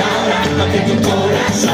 palabra para que tu corazón